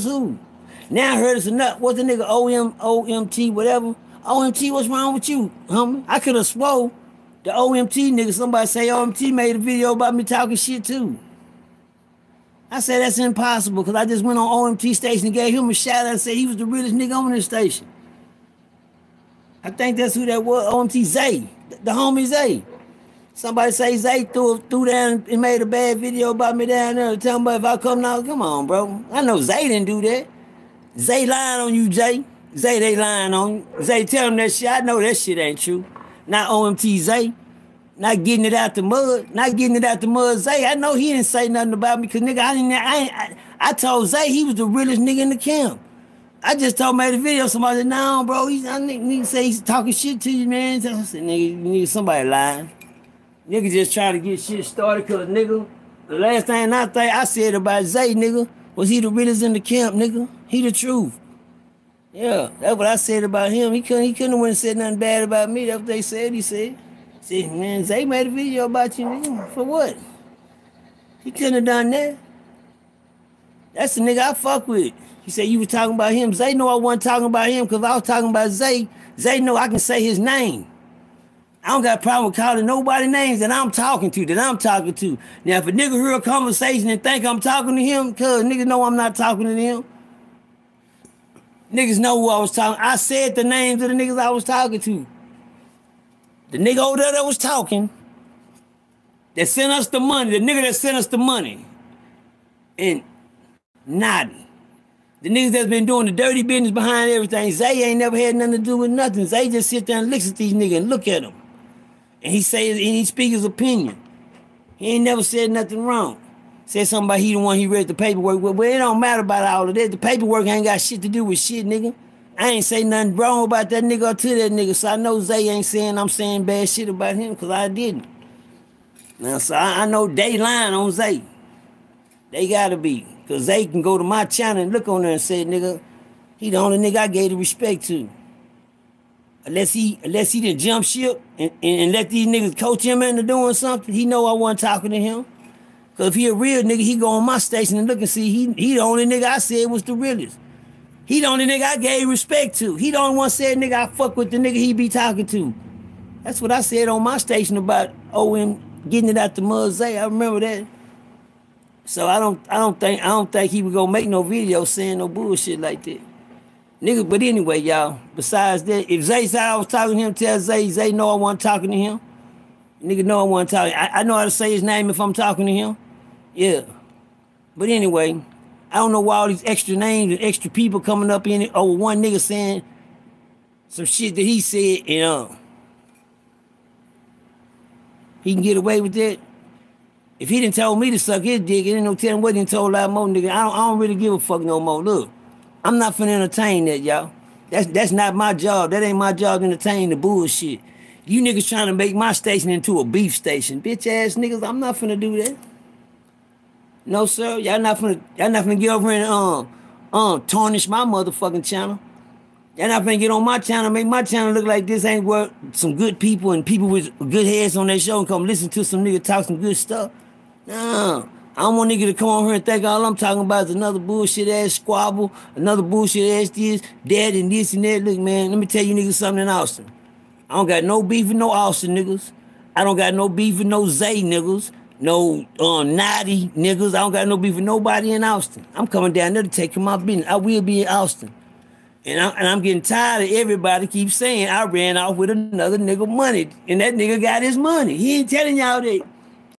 who. Now I heard it's enough. What's the nigga OM, OMT, whatever? OMT, what's wrong with you, homie? I could have swore the OMT nigga, somebody say OMT made a video about me talking shit too. I said that's impossible because I just went on OMT station and gave him a shout out and said he was the realest nigga on this station. I think that's who that was, OMT Zay, the homie Zay. Somebody say Zay threw, threw down and made a bad video about me down there. Tell me if I come now, come on, bro. I know Zay didn't do that. Zay lying on you, Jay. Zay, they lying on you. Zay, tell them that shit. I know that shit ain't true. Not OMT Zay. Not getting it out the mud. Not getting it out the mud. Zay, I know he didn't say nothing about me because nigga, I didn't. I, I, I told Zay he was the realest nigga in the camp. I just told made a video. Somebody said, "No, bro, he's I nigga say he's talking shit to you, man." I said, "Nigga, nigga, somebody lying." Nigga just trying to get shit started, cause nigga, the last thing I think I said about Zay, nigga, was he the realest in the camp, nigga. He the truth. Yeah, that's what I said about him. He couldn't he couldn't have went and said nothing bad about me. That's what they said. He said. See, man, Zay made a video about you, nigga. For what? He couldn't have done that. That's the nigga I fuck with. He said you were talking about him. Zay know I wasn't talking about him because I was talking about Zay. Zay know I can say his name. I don't got a problem calling nobody names that I'm talking to, that I'm talking to. Now, if a nigga hear a conversation and think I'm talking to him, cuz niggas know I'm not talking to them. Niggas know who I was talking. I said the names of the niggas I was talking to. The nigga over there that was talking, that sent us the money, the nigga that sent us the money, and Naughty. The niggas that's been doing the dirty business behind everything, Zay ain't never had nothing to do with nothing. Zay just sit there and looks at these niggas and look at them. And he says, and he speak his opinion. He ain't never said nothing wrong. Said something about he the one he read the paperwork. Well, well, it don't matter about all of that. The paperwork ain't got shit to do with shit, nigga. I ain't say nothing wrong about that nigga or to that nigga. So I know Zay ain't saying I'm saying bad shit about him because I didn't. Now, so I, I know they lying on Zay. They gotta be. Cause Zay can go to my channel and look on there and say, nigga, he the only nigga I gave the respect to. Unless he unless he didn't jump ship and, and, and let these niggas coach him into doing something, he know I wasn't talking to him. Cause if he a real nigga, he go on my station and look and see he he the only nigga I said was the realest. He the only nigga I gave respect to. He the only one said nigga I fuck with the nigga he be talking to. That's what I said on my station about OM getting it out the mud. I remember that. So I don't I don't think I don't think he would go make no video saying no bullshit like that. Nigga, but anyway, y'all, besides that, if Zay said I was talking to him, tell Zay, Zay know I wasn't talking to him. Nigga know I wasn't talking. I, I know how to say his name if I'm talking to him. Yeah. But anyway, I don't know why all these extra names and extra people coming up in it over one nigga saying some shit that he said, and uh, he can get away with that. If he didn't tell me to suck his dick, he didn't no telling what he told a lot more nigga. I don't, I don't really give a fuck no more. Look, I'm not finna entertain that, y'all. That's that's not my job. That ain't my job to entertain the bullshit. You niggas trying to make my station into a beef station. Bitch ass niggas, I'm not finna do that. No, sir. Y'all not finna y'all not finna get over and um um tarnish my motherfucking channel. Y'all not finna get on my channel, make my channel look like this ain't what some good people and people with good heads on their show and come listen to some nigga talk some good stuff. No. I don't want nigga to come on here and think all I'm talking about is another bullshit ass squabble, another bullshit ass this, that, and this and that. Look, man, let me tell you niggas something in Austin. I don't got no beef with no Austin niggas. I don't got no beef with no Zay niggas, no um, naughty niggas. I don't got no beef with nobody in Austin. I'm coming down there to take my business. I will be in Austin. And, I, and I'm getting tired of everybody keep saying I ran off with another nigga money. And that nigga got his money. He ain't telling y'all that.